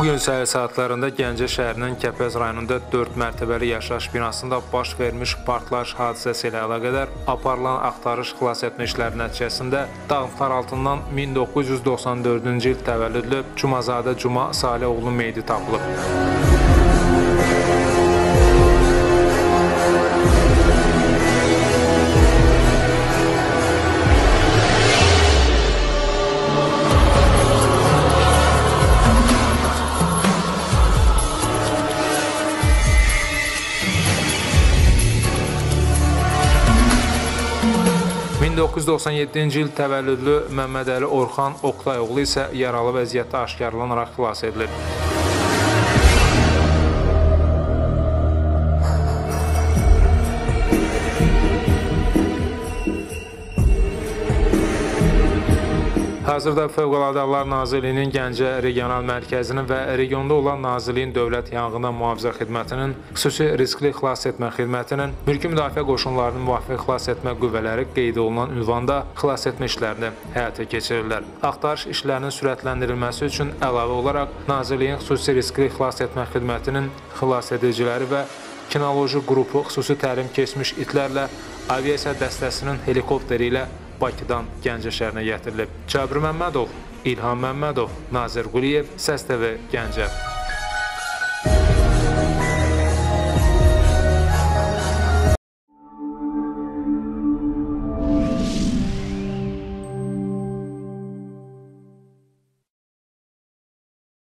Bu gün səhər saatlarında Gəncə şəhərinin Kəpəz rayonunda 4 mərtəbəli yaşayış binasında baş vermiş partlayış hadisəsi ilə əlaqədar aparılan axtarış xilas etmə işləri nəticəsində dağıntılar altından 1994-cü il təvəllüdlü Cumazadə Cuma Salihoğlu meyidi tapılıb. 1997-ci il təvəllüdlü Məmmədəli Orxan Oqtayoğlu isə yaralı vəziyyətdə aşkarlanaraq xilas edilib. Hazırda Fövqəladə Hallar Nazirliyinin Gəncə Regional Mərkəzinin və regionda olan Nazirliyin Dövlət Yanğından Mühafizə Xidmətinin, xüsusi riskli xilas etmə xidmətinin, mülki müdafiə qoşunlarının müvafiq xilas etmə qüvvələri qeyd olunan ünvanda xilas etmə işlərini həyata keçirirlər. Axtarış işlərinin sürətləndirilməsi üçün əlavə olaraq Nazirliyin xüsusi riskli xilas etmə xidmətinin xilas ediciləri və kinoloji qrupu xüsusi təlim keçmiş itlərlə aviasiya dəstəsinin helikopteri ilə Bakıdan Gəncə şəhərinə gətirilib. Cabir Məmmədov, İlham Məmmədov, Nazir Quliyev, Səs TV, Gəncə.